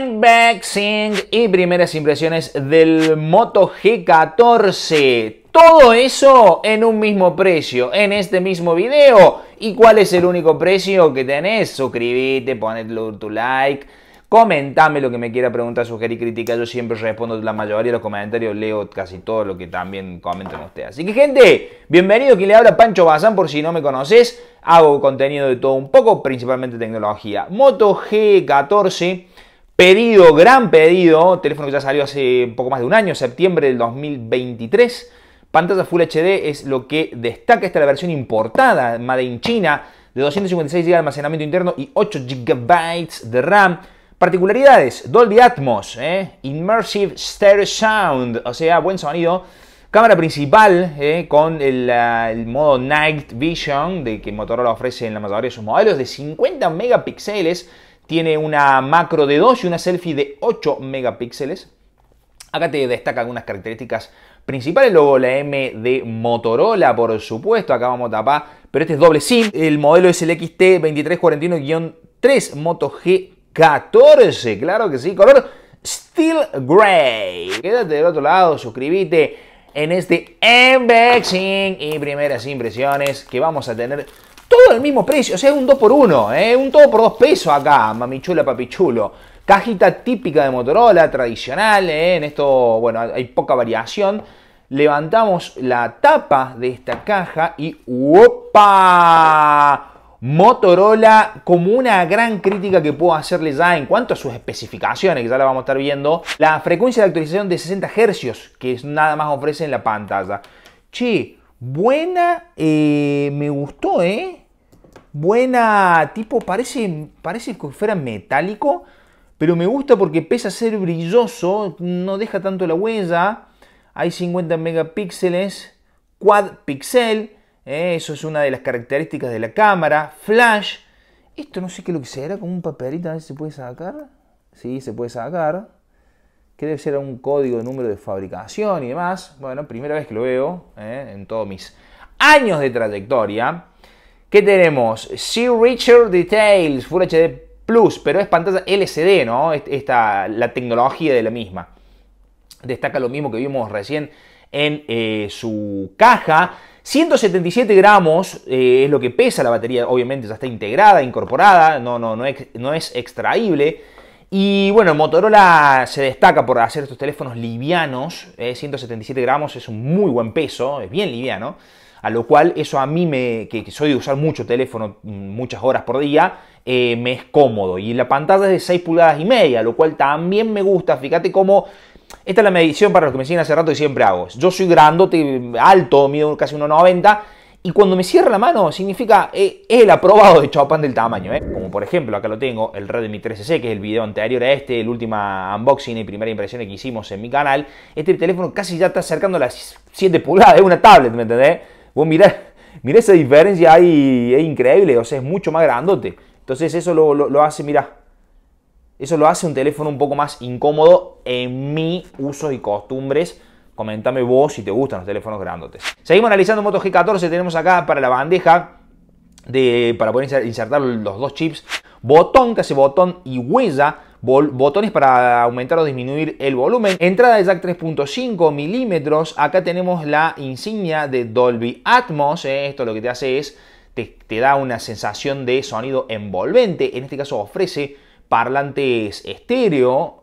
unboxing y primeras impresiones del Moto G14. Todo eso en un mismo precio, en este mismo video. ¿Y cuál es el único precio que tenés? Suscríbete, ponle tu like, comentame lo que me quiera preguntar, sugerir, criticar. Yo siempre respondo la mayoría de los comentarios, leo casi todo lo que también comentan ustedes. Así que gente, bienvenido, quien le habla Pancho Bazán, por si no me conoces. Hago contenido de todo un poco, principalmente tecnología. Moto G14 Pedido, gran pedido, teléfono que ya salió hace poco más de un año, septiembre del 2023. Pantalla Full HD es lo que destaca. Esta es la versión importada, Made in China, de 256 GB de almacenamiento interno y 8 GB de RAM. Particularidades, Dolby Atmos, ¿eh? Immersive Stereo Sound, o sea, buen sonido. Cámara principal ¿eh? con el, modo Night Vision de que Motorola ofrece en la mayoría de sus modelos de 50 megapíxeles. Tiene una macro de 2 y una selfie de 8 megapíxeles. Acá te destaca algunas características principales. Luego la M de Motorola, por supuesto. Acá vamos a tapar. Pero este es doble SIM. El modelo es el XT2341-3 Moto G14. Claro que sí. Color Steel Gray. Quédate del otro lado. Suscríbete en este unboxing y primeras impresiones que vamos a tener todo el mismo precio, o sea, un 2 por 1 ¿eh? un todo por 2 pesos acá, mamichula papichulo. Cajita típica de Motorola, tradicional, ¿eh? en esto, bueno, hay poca variación. Levantamos la tapa de esta caja y ¡opa! Motorola como una gran crítica que puedo hacerle ya en cuanto a sus especificaciones, que ya la vamos a estar viendo. La frecuencia de actualización de 60 Hz, que es nada más ofrece en la pantalla. Che, buena, eh, me gustó, ¿eh? Buena, tipo, parece, parece que fuera metálico, pero me gusta porque pese a ser brilloso, no deja tanto la huella. Hay 50 megapíxeles, quad pixel, eh, eso es una de las características de la cámara. Flash, esto no sé qué es lo que será, como un papelito, a ver si se puede sacar. Sí, se puede sacar. Que debe ser un código de número de fabricación y demás. Bueno, primera vez que lo veo eh, en todos mis años de trayectoria. ¿Qué tenemos? See Richer Details, Full HD Plus, pero es pantalla LCD, ¿no? Esta, la tecnología de la misma. Destaca lo mismo que vimos recién en eh, su caja. 177 gramos eh, es lo que pesa la batería, obviamente ya está integrada, incorporada, no, no, no, es, no es extraíble. Y bueno, Motorola se destaca por hacer estos teléfonos livianos, 177 eh, gramos es un muy buen peso, es bien liviano. A lo cual eso a mí, me, que, soy de usar mucho teléfono mm, muchas horas por día, eh, me es cómodo. Y la pantalla es de 6 pulgadas y media, lo cual también me gusta. Fíjate cómo... Esta es la medición para los que me siguen hace rato y siempre hago. Yo soy grandote, alto, mido casi 1,90 y cuando me cierra la mano significa eh, el aprobado de Chopin del tamaño. ¿eh? Como por ejemplo, acá lo tengo, el Redmi 13C, que es el video anterior a este, el último unboxing y primera impresión que hicimos en mi canal. Este teléfono casi ya está acercando las 7 pulgadas, es una tablet, ¿me entendés? Vos mirá, esa diferencia ahí, es increíble, o sea, es mucho más grandote. Entonces eso lo, hace, mira, eso lo hace un teléfono un poco más incómodo en mi usos y costumbres. Comentame vos si te gustan los teléfonos grandotes. Seguimos analizando Moto G14, tenemos acá para la bandeja de, para poder insertar los dos chips, botón hace botón y huella botones para aumentar o disminuir el volumen, entrada de jack 3.5 milímetros, acá tenemos la insignia de Dolby Atmos, eh, esto lo que te hace es, te, da una sensación de sonido envolvente, en este caso ofrece parlantes estéreo,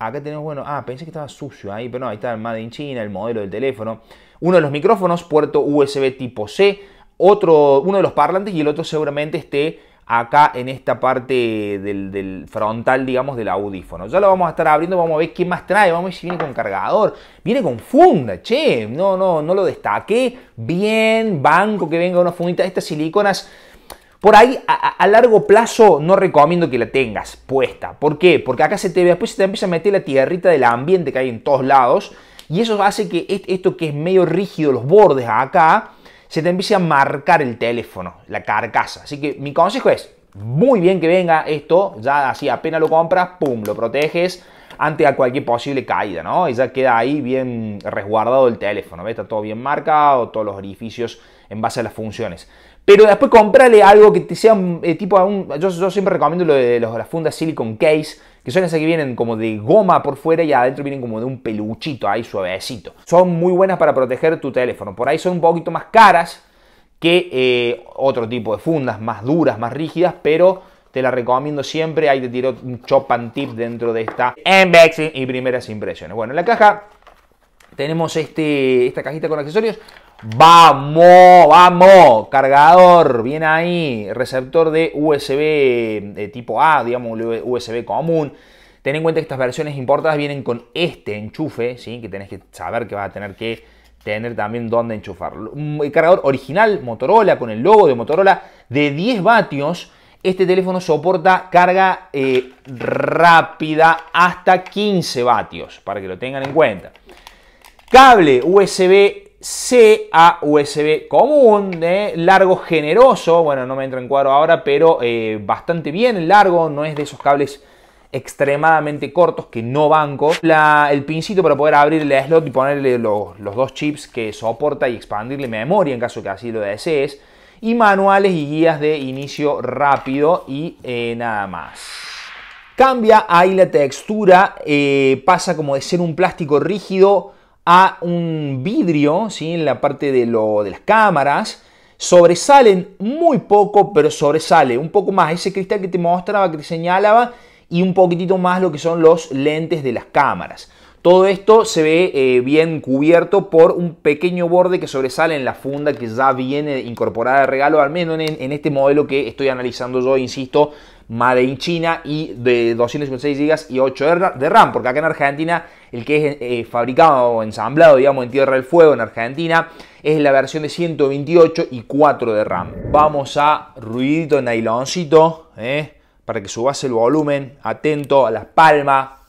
acá tenemos, bueno, ah, pensé que estaba sucio ahí, pero no, ahí está el Made in China, el modelo del teléfono, uno de los micrófonos, puerto USB tipo C, otro, uno de los parlantes y el otro seguramente esté acá en esta parte del, frontal, digamos, del audífono. Ya lo vamos a estar abriendo, vamos a ver qué más trae, vamos a ver si viene con cargador, viene con funda, che, no, no, no lo destaqué, bien, banco que venga una fundita, estas siliconas, por ahí a, largo plazo no recomiendo que la tengas puesta, ¿por qué? Porque acá se te después se te empieza a meter la tierrita del ambiente que hay en todos lados, y eso hace que esto que es medio rígido, los bordes acá, se te empieza a marcar el teléfono, la carcasa. Así que mi consejo es, muy bien que venga esto, ya así apenas lo compras, pum, lo proteges ante a cualquier posible caída, ¿no? Y ya queda ahí bien resguardado el teléfono, ¿ves? Está todo bien marcado, todos los orificios en base a las funciones. Pero después comprarle algo que te sea eh, tipo, un, yo, siempre recomiendo lo de las fundas silicon case, que son esas que vienen como de goma por fuera y adentro vienen como de un peluchito ahí suavecito. Son muy buenas para proteger tu teléfono. Por ahí son un poquito más caras que eh, otro tipo de fundas, más duras, más rígidas, pero te la recomiendo siempre. Ahí te tiro un chop and tip dentro de esta unboxing y primeras impresiones. Bueno, en la caja tenemos este, esta cajita con accesorios. Vamos, vamos, cargador, bien ahí, receptor de USB de tipo A, digamos USB común. Ten en cuenta que estas versiones importadas vienen con este enchufe, ¿sí? que tenés que saber que vas a tener que tener también dónde enchufarlo. Un cargador original Motorola con el logo de Motorola de 10 vatios. Este teléfono soporta carga eh, rápida hasta 15 vatios, para que lo tengan en cuenta. Cable USB-C a USB común, de largo generoso, bueno, no me entro en cuadro ahora, pero eh, bastante bien largo, no es de esos cables extremadamente cortos que no banco. el pincito para poder abrirle el slot y ponerle los, dos chips que soporta y expandirle memoria en caso que así lo desees. Y manuales y guías de inicio rápido y eh, nada más. Cambia ahí la textura, eh, pasa como de ser un plástico rígido a un vidrio, ¿sí? en la parte de, lo, de las cámaras. Sobresalen muy poco, pero sobresale un poco más. Ese cristal que te mostraba, que te señalaba, y un poquitito más lo que son los lentes de las cámaras. Todo esto se ve eh, bien cubierto por un pequeño borde que sobresale en la funda que ya viene incorporada de regalo, al menos en, este modelo que estoy analizando yo, insisto, Made in China y de 256 GB y 8 de RAM, porque acá en Argentina el que es eh, fabricado o ensamblado, digamos, en Tierra del Fuego, en Argentina, es la versión de 128 y 4 de RAM. Vamos a ruidito de nyloncito, eh, para que subas el volumen, atento a las palmas,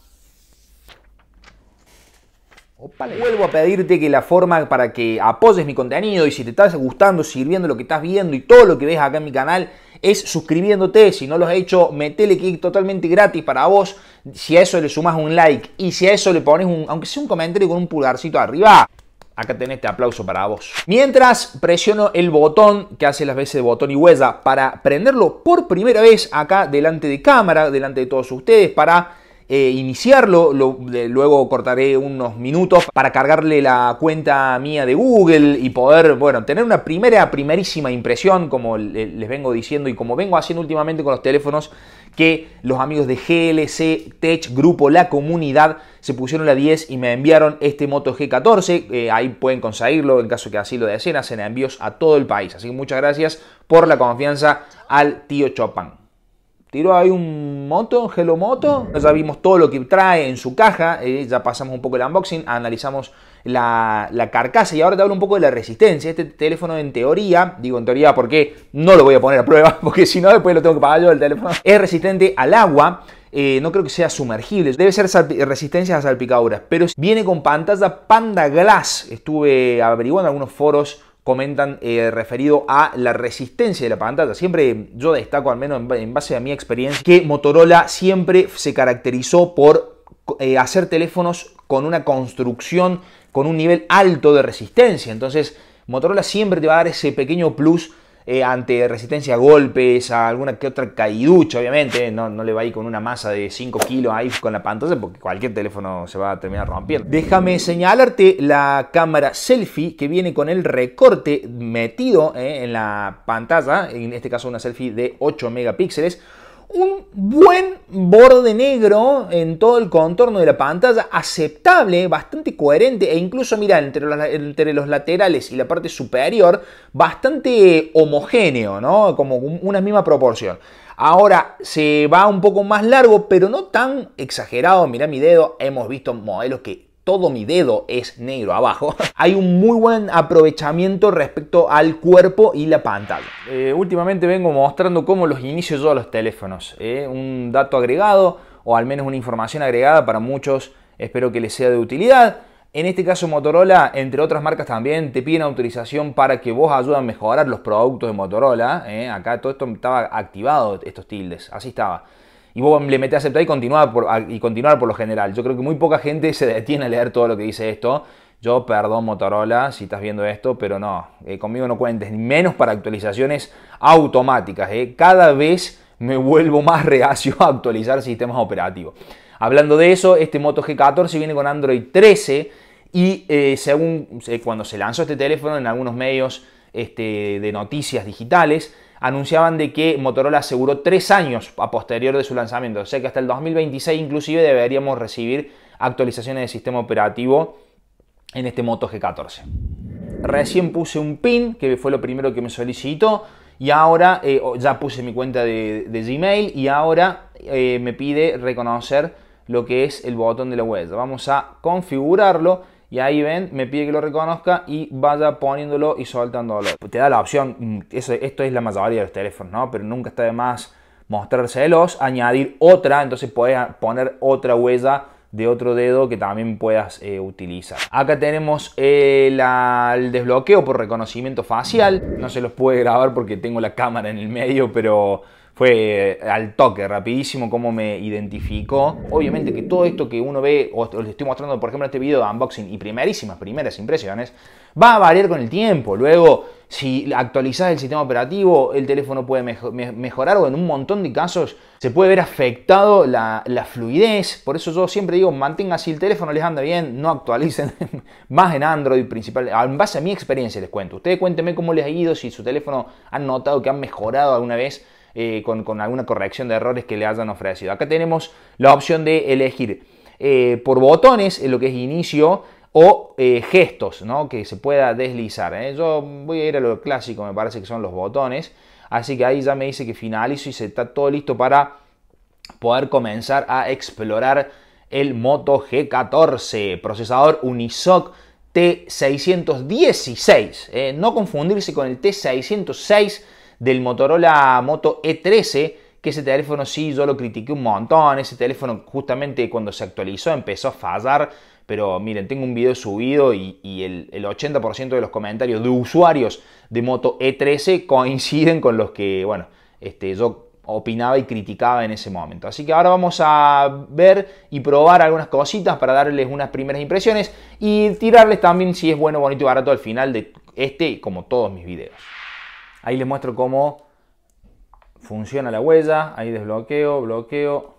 Vuelvo a pedirte que la forma para que apoyes mi contenido y si te estás gustando, sirviendo lo que estás viendo y todo lo que ves acá en mi canal es suscribiéndote. Si no lo has hecho, metele clic totalmente gratis para vos. Si a eso le sumas un like y si a eso le pones un, aunque sea un comentario con un pulgarcito arriba, acá tenés este aplauso para vos. Mientras presiono el botón que hace las veces de botón y huella para prenderlo por primera vez acá delante de cámara, delante de todos ustedes, para eh, iniciarlo, luego cortaré unos minutos para cargarle la cuenta mía de Google y poder, bueno, tener una primera, primerísima impresión, como les vengo diciendo y como vengo haciendo últimamente con los teléfonos, que los amigos de GLC Tech Grupo, la comunidad, se pusieron la 10 y me enviaron este Moto G14. Eh, ahí pueden conseguirlo en caso que así lo deseen. Hacen envíos a todo el país. Así que muchas gracias por la confianza al tío Chopin. Tiró ahí un moto, Hello Moto. Ya vimos todo lo que trae en su caja. Eh, ya pasamos un poco el unboxing, analizamos la, carcasa y ahora te hablo un poco de la resistencia. Este teléfono en teoría, digo en teoría porque no lo voy a poner a prueba, porque si no después lo tengo que pagar yo el teléfono. Es resistente al agua. Eh, no creo que sea sumergible, debe ser resistencia a salpicaduras, pero viene con pantalla Panda Glass. Estuve averiguando algunos foros comentan eh, referido a la resistencia de la pantalla. Siempre yo destaco, al menos en base a mi experiencia, que Motorola siempre se caracterizó por eh, hacer teléfonos con una construcción, con un nivel alto de resistencia. Entonces, Motorola siempre te va a dar ese pequeño plus eh, ante resistencia a golpes, a alguna que otra caiducha, obviamente. No, no le va a ir con una masa de 5 kilos ahí con la pantalla porque cualquier teléfono se va a terminar rompiendo. Déjame señalarte la cámara selfie que viene con el recorte metido eh, en la pantalla, en este caso una selfie de 8 megapíxeles un buen borde negro en todo el contorno de la pantalla, aceptable, bastante coherente e incluso, mira, entre los, entre los laterales y la parte superior, bastante homogéneo, ¿no? Como una misma proporción. Ahora se va un poco más largo, pero no tan exagerado. Mira mi dedo, hemos visto modelos que todo mi dedo es negro abajo, hay un muy buen aprovechamiento respecto al cuerpo y la pantalla. Eh, últimamente vengo mostrando cómo los inicio yo los teléfonos. Eh, un dato agregado o al menos una información agregada para muchos espero que les sea de utilidad. En este caso Motorola, entre otras marcas también, te piden autorización para que vos ayudes a mejorar los productos de Motorola. Eh. Acá todo esto estaba activado, estos tildes, así estaba y vos le metés aceptar y continuar, por, y continuar por lo general. Yo creo que muy poca gente se detiene a leer todo lo que dice esto. Yo, perdón Motorola, si estás viendo esto, pero no, eh, conmigo no cuentes, ni menos para actualizaciones automáticas. Eh. Cada vez me vuelvo más reacio a actualizar sistemas operativos. Hablando de eso, este Moto G14 viene con Android 13 y eh, según cuando se lanzó este teléfono en algunos medios este, de noticias digitales, anunciaban de que Motorola aseguró tres años a posterior de su lanzamiento. O sea que hasta el 2026 inclusive deberíamos recibir actualizaciones de sistema operativo en este Moto G14. Recién puse un pin, que fue lo primero que me solicitó, y ahora eh, ya puse mi cuenta de, Gmail y ahora eh, me pide reconocer lo que es el botón de la huella. Vamos a configurarlo y ahí ven, me pide que lo reconozca y vaya poniéndolo y soltándolo. Te da la opción, mm, eso, esto es la mayoría de los teléfonos, ¿no? Pero nunca está de más mostrárselos, añadir otra, entonces puedes poner otra huella de otro dedo que también puedas eh, utilizar. Acá tenemos el desbloqueo por reconocimiento facial. No se los puede grabar porque tengo la cámara en el medio, pero fue eh, al toque, rapidísimo cómo me identificó. Obviamente que todo esto que uno ve, o les estoy mostrando por ejemplo en este video de unboxing y primerísimas, primeras impresiones, va a variar con el tiempo. Luego, si actualizás el sistema operativo, el teléfono puede mejorar o en un montón de casos se puede ver afectado la, fluidez. Por eso yo siempre digo, mantengan así el teléfono, les anda bien, no actualicen más en Android principal. En base a mi experiencia les cuento. Ustedes cuéntenme cómo les ha ido, si su teléfono han notado que han mejorado alguna vez eh, con, alguna corrección de errores que le hayan ofrecido. Acá tenemos la opción de elegir eh, por botones en lo que es inicio o eh, gestos, ¿no? que se pueda deslizar. Yo voy a ir a lo clásico, me parece que son los botones. Así que ahí ya me dice que finalizo y se está todo listo para poder comenzar a explorar el Moto G14, procesador Unisoc T616. no confundirse con el T606 del Motorola Moto E13, que ese teléfono sí, yo lo critiqué un montón, ese teléfono justamente cuando se actualizó empezó a fallar, pero miren, tengo un video subido y, el, 80% de los comentarios de usuarios de Moto E13 coinciden con los que, bueno, este, yo opinaba y criticaba en ese momento. Así que ahora vamos a ver y probar algunas cositas para darles unas primeras impresiones y tirarles también si es bueno, bonito y barato al final de este como todos mis videos. Ahí les muestro cómo funciona la huella. Ahí desbloqueo, bloqueo.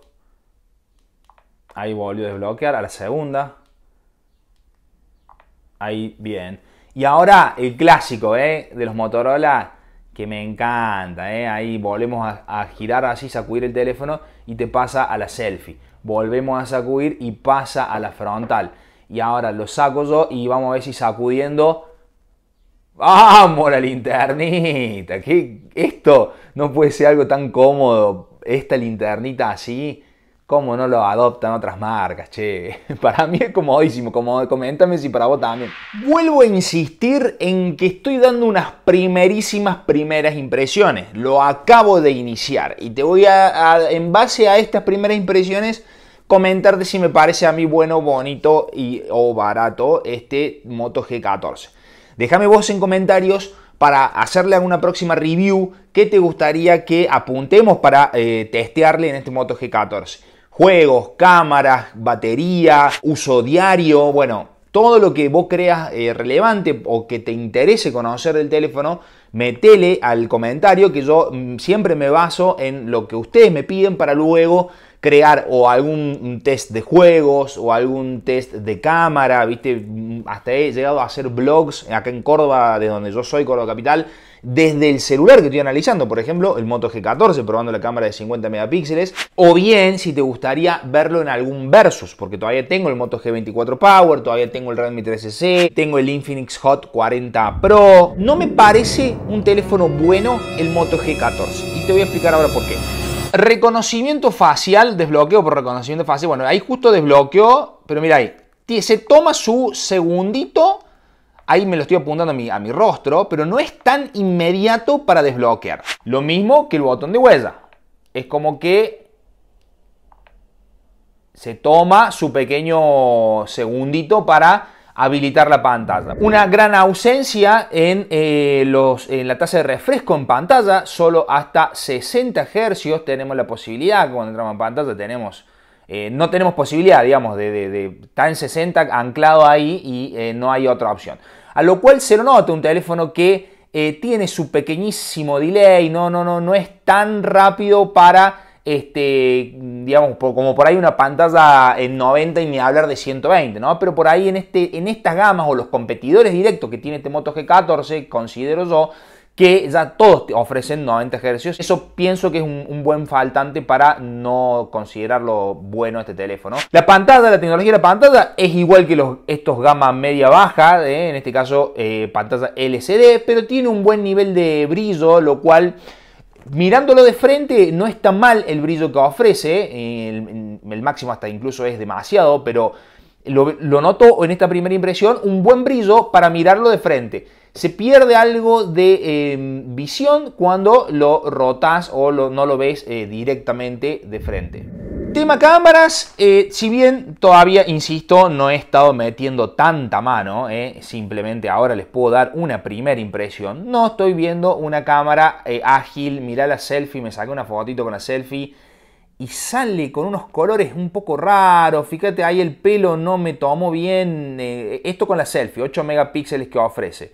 Ahí volvió a desbloquear a la segunda. Ahí bien. Y ahora el clásico ¿eh? de los Motorola que me encanta. ¿eh? Ahí volvemos a, a, girar así, sacudir el teléfono y te pasa a la selfie. Volvemos a sacudir y pasa a la frontal. Y ahora lo saco yo y vamos a ver si sacudiendo Vamos la linternita, que esto no puede ser algo tan cómodo, esta linternita así, ¿cómo no lo adoptan otras marcas, che? Para mí es comodísimo, como coméntame si para vos también. Vuelvo a insistir en que estoy dando unas primerísimas primeras impresiones, lo acabo de iniciar y te voy a, en base a estas primeras impresiones, comentarte si me parece a mí bueno, bonito y, o barato este Moto G14. Déjame vos en comentarios para hacerle alguna próxima review que te gustaría que apuntemos para eh, testearle en este Moto G14. Juegos, cámaras, batería, uso diario, bueno, todo lo que vos creas eh, relevante o que te interese conocer del teléfono, metele al comentario que yo mm, siempre me baso en lo que ustedes me piden para luego crear o algún test de juegos o algún test de cámara, ¿viste? Hasta he llegado a hacer blogs acá en Córdoba, de donde yo soy, Córdoba Capital, desde el celular que estoy analizando, por ejemplo, el Moto G14 probando la cámara de 50 megapíxeles, o bien si te gustaría verlo en algún versus, porque todavía tengo el Moto G24 Power, todavía tengo el Redmi 3C, tengo el Infinix Hot 40 Pro. No me parece un teléfono bueno el Moto G14 y te voy a explicar ahora por qué. Reconocimiento facial, desbloqueo por reconocimiento facial. Bueno, ahí justo desbloqueó, pero mira ahí. Se toma su segundito, ahí me lo estoy apuntando a mi, a mi rostro, pero no es tan inmediato para desbloquear. Lo mismo que el botón de huella. Es como que se toma su pequeño segundito para habilitar la pantalla. Una gran ausencia en, eh, los, en la tasa de refresco en pantalla, solo hasta 60 Hz tenemos la posibilidad, cuando entramos en pantalla tenemos Eh, no tenemos posibilidad, digamos, de, estar en 60 anclado ahí y eh, no hay otra opción. A lo cual se lo nota un teléfono que tiene su pequeñísimo delay, no, no, no, no es tan rápido para este, digamos, como por ahí una pantalla en 90 y ni hablar de 120, ¿no? Pero por ahí en, este, en estas gamas o los competidores directos que tiene este Moto G14, considero yo, que ya todos ofrecen 90 Hz. Eso pienso que es un, buen faltante para no considerarlo bueno este teléfono. La pantalla, la tecnología de la pantalla es igual que los, estos gama media baja, ¿eh? en este caso eh, pantalla LCD, pero tiene un buen nivel de brillo, lo cual Mirándolo de frente no está mal el brillo que ofrece, el, máximo hasta incluso es demasiado, pero lo, noto en esta primera impresión, un buen brillo para mirarlo de frente. Se pierde algo de em, visión cuando lo rotas o no lo ves eh, directamente de frente. Tema cámaras, eh, si bien todavía, insisto, no he estado metiendo tanta mano, eh, simplemente ahora les puedo dar una primera impresión. No estoy viendo una cámara eh, ágil, mirá la selfie, me saqué una fotito con la selfie y sale con unos colores un poco raros. Fíjate, ahí el pelo no me tomó bien. esto con la selfie, 8 megapíxeles que ofrece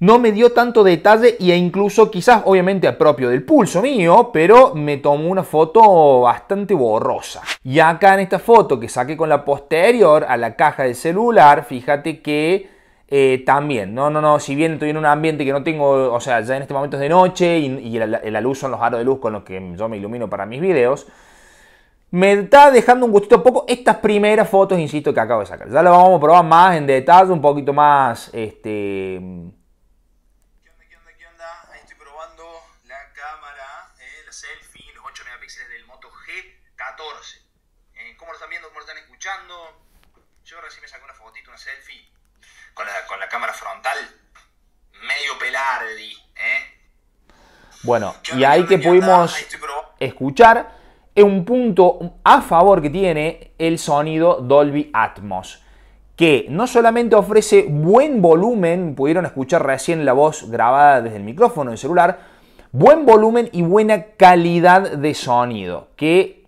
no me dio tanto detalle e incluso quizás obviamente a propio del pulso mío, pero me tomó una foto bastante borrosa. Y acá en esta foto que saqué con la posterior a la caja del celular, fíjate que eh, también, no, no, no, si bien estoy en un ambiente que no tengo, o sea, ya en este momento es de noche y, la, luz son los aros de luz con los que yo me ilumino para mis videos, me está dejando un gustito poco estas primeras fotos, insisto, que acabo de sacar. Ya las vamos a probar más en detalle, un poquito más, este Yo recién me saqué una fotito, una selfie, con la, cámara frontal, medio pelardi, ¿eh? Bueno, y ahí que pudimos escuchar es un punto a favor que tiene el sonido Dolby Atmos, que no solamente ofrece buen volumen, pudieron escuchar recién la voz grabada desde el micrófono del celular, buen volumen y buena calidad de sonido, que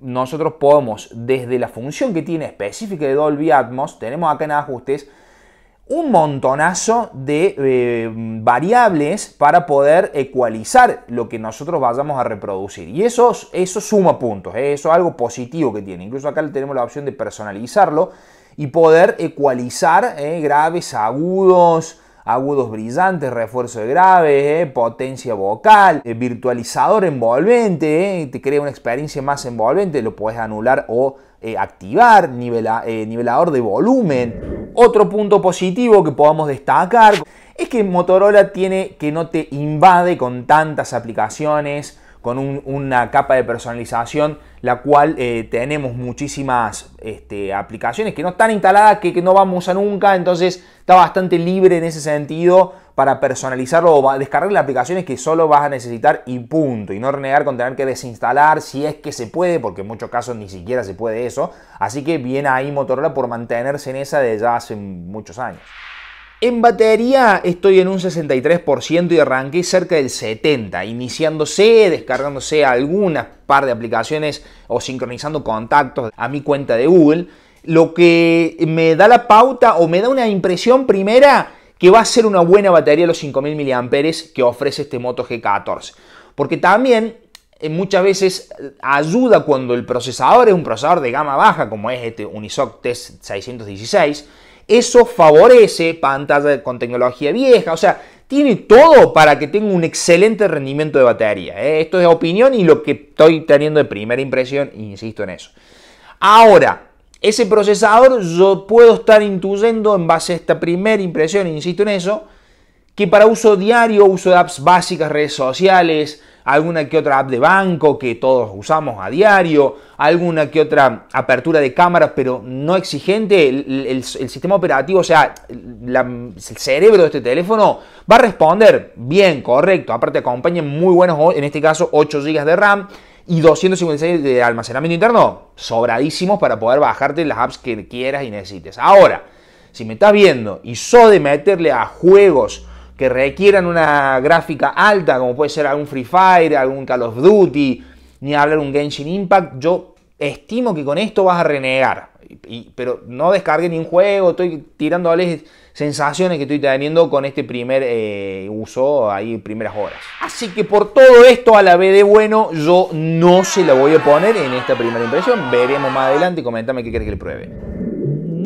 nosotros podemos, desde la función que tiene específica de Dolby Atmos, tenemos acá en ajustes, un montonazo de eh, variables para poder ecualizar lo que nosotros vayamos a reproducir. Y eso, suma puntos, ¿eh? eso es algo positivo que tiene. Incluso acá tenemos la opción de personalizarlo y poder ecualizar ¿eh? graves, agudos, agudos brillantes, refuerzo de graves, eh, potencia vocal, eh, virtualizador envolvente, eh, te crea una experiencia más envolvente, lo puedes anular o activar, nivelador de volumen. Otro punto positivo que podamos destacar es que Motorola tiene que no te invade con tantas aplicaciones, con una capa de personalización, la cual tenemos muchísimas este, aplicaciones que no están instaladas, que, que, no vamos a nunca, entonces está bastante libre en ese sentido para personalizarlo o descargar las aplicaciones que solo vas a necesitar y punto. Y no renegar con tener que desinstalar si es que se puede, porque en muchos casos ni siquiera se puede eso. Así que viene ahí Motorola por mantenerse en esa de ya hace muchos años. En batería estoy en un 63% y arranqué cerca del 70%, iniciándose, descargándose algunas par de aplicaciones o sincronizando contactos a mi cuenta de Google lo que me da la pauta o me da una impresión primera que va a ser una buena batería de los 5000 mAh que ofrece este Moto G14. Porque también eh, muchas veces ayuda cuando el procesador es un procesador de gama baja como es este Unisoc T616. Eso favorece pantalla con tecnología vieja, o sea, tiene todo para que tenga un excelente rendimiento de batería. ¿eh? Esto es opinión y lo que estoy teniendo de primera impresión, insisto en eso. Ahora, ese procesador yo puedo estar intuyendo en base a esta primera impresión, insisto en eso, que para uso diario, uso de apps básicas, redes sociales, alguna que otra app de banco que todos usamos a diario, alguna que otra apertura de cámaras, pero no exigente, el, sistema operativo, o sea, el cerebro de este teléfono va a responder bien, correcto, aparte acompaña muy buenos, en este caso 8 GB de RAM, y 256 de almacenamiento interno, sobradísimos para poder bajarte las apps que quieras y necesites. Ahora, si me estás viendo y so de meterle a juegos que requieran una gráfica alta, como puede ser algún Free Fire, algún Call of Duty, ni hablar un Genshin Impact, yo estimo que con esto vas a renegar. pero no descargue ni un juego, estoy tirándoles sensaciones que estoy teniendo con este primer eh, uso, ahí primeras horas. Así que por todo esto, a la vez de bueno, yo no se la voy a poner en esta primera impresión. Veremos más adelante y coméntame qué quieres que le pruebe.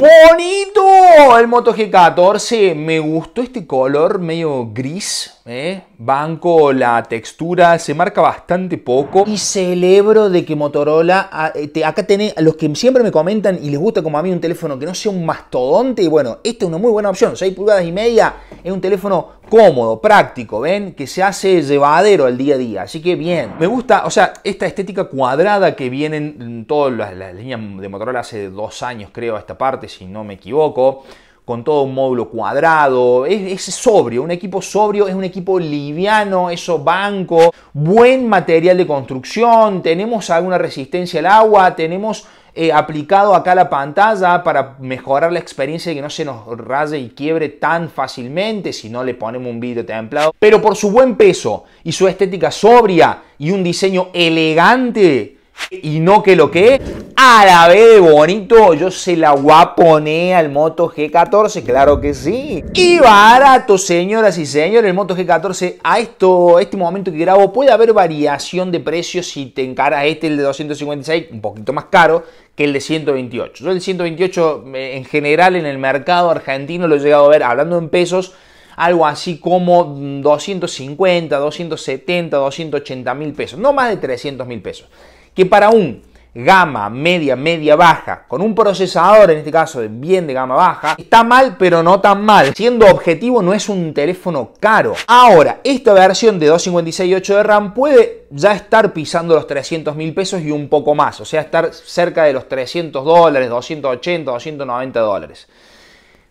¡Bonito! El Moto G14. Me gustó este color medio gris. ¿eh? Banco, la textura se marca bastante poco. Y celebro de que Motorola. Ah, eh, acá tenés a los que siempre me comentan y les gusta como a mí un teléfono que no sea un mastodonte. Y bueno, esta es una muy buena opción. 6 pulgadas y media. Es un teléfono cómodo, práctico, ¿ven? Que se hace llevadero al día a día. Así que bien. Me gusta, o sea, esta estética cuadrada que viene en todas las, líneas de Motorola hace dos años, creo, a esta parte, si no me equivoco. Con todo un módulo cuadrado, es, es sobrio, un equipo sobrio, es un equipo liviano, eso banco, buen material de construcción, tenemos alguna resistencia al agua, tenemos He aplicado acá la pantalla para mejorar la experiencia y que no se nos raye y quiebre tan fácilmente si no le ponemos un vidrio templado. Pero por su buen peso y su estética sobria y un diseño elegante, y no que lo que a la vez de bonito yo se la guaponé al Moto G14, claro que sí. Y barato, señoras y señores, el Moto G14 a esto, este momento que grabo puede haber variación de precios si te encaras este, el de 256, un poquito más caro que el de 128. Yo el 128 eh, en general en el mercado argentino lo he llegado a ver, hablando en pesos, algo así como 250, 270, 280 mil pesos, no más de 300 mil pesos que para un gama media, media baja, con un procesador, en este caso bien de gama baja, está mal, pero no tan mal. Siendo objetivo, no es un teléfono caro. Ahora, esta versión de 256 de RAM puede ya estar pisando los 300 mil pesos y un poco más, o sea, estar cerca de los 300 dólares, 280, 290 dólares.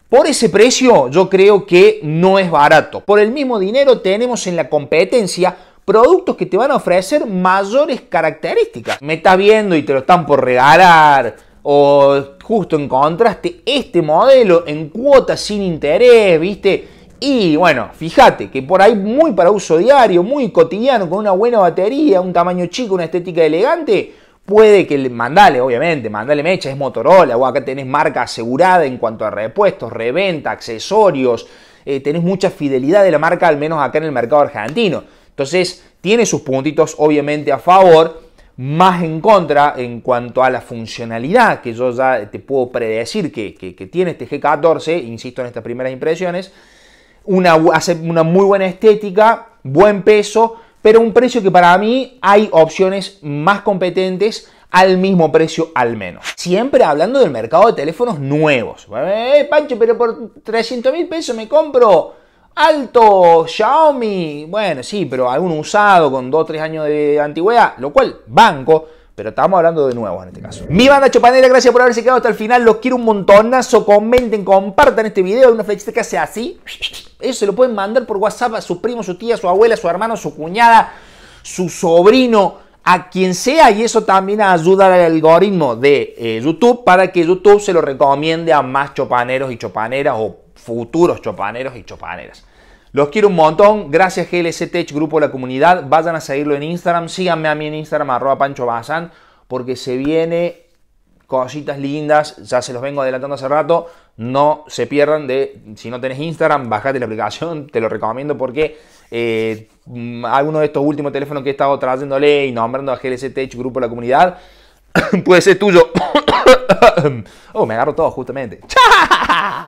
Por ese precio yo creo que no es barato. Por el mismo dinero tenemos en la competencia productos que te van a ofrecer mayores características. Me estás viendo y te lo están por regalar o justo encontraste este modelo en cuotas sin interés, ¿viste? Y bueno, fíjate que por ahí muy para uso diario, muy cotidiano, con una buena batería, un tamaño chico, una estética elegante, puede que mandale, obviamente, mandale mecha, es Motorola, o acá tenés marca asegurada en cuanto a repuestos, reventa, accesorios, eh, tenés mucha fidelidad de la marca, al menos acá en el mercado argentino. Entonces, tiene sus puntitos obviamente a favor, más en contra en cuanto a la funcionalidad, que yo ya te puedo predecir que, tiene este G14, insisto en estas primeras impresiones, una, hace una muy buena estética, buen peso, pero un precio que para mí hay opciones más competentes al mismo precio al menos. Siempre hablando del mercado de teléfonos nuevos. Eh, Pancho, pero por 300 mil pesos me compro Alto, Xiaomi, bueno, sí, pero algún usado con 2 o 3 años de antigüedad, lo cual banco, pero estamos hablando de nuevos en este caso. Mi banda chopanera, gracias por haberse quedado hasta el final, los quiero un montonazo, comenten, compartan este video, una flechita que hace así, eso se lo pueden mandar por WhatsApp a su primo, su tía, su abuela, su hermano, su cuñada, su sobrino, a quien sea y eso también ayuda al algoritmo de eh, YouTube para que YouTube se lo recomiende a más chopaneros y chopaneras o futuros chopaneros y chopaneras. Los quiero un montón. Gracias GLC Tech, grupo de la comunidad. Vayan a seguirlo en Instagram. Síganme a mí en Instagram, arroba Pancho Bazán, porque se viene cositas lindas. Ya se los vengo adelantando hace rato. No se pierdan de, si no tenés Instagram, bajate la aplicación. Te lo recomiendo porque eh, alguno de estos últimos teléfonos que he estado trayéndole y nombrando a GLC Tech, grupo de la comunidad, puede ser tuyo. oh, me agarro todo justamente.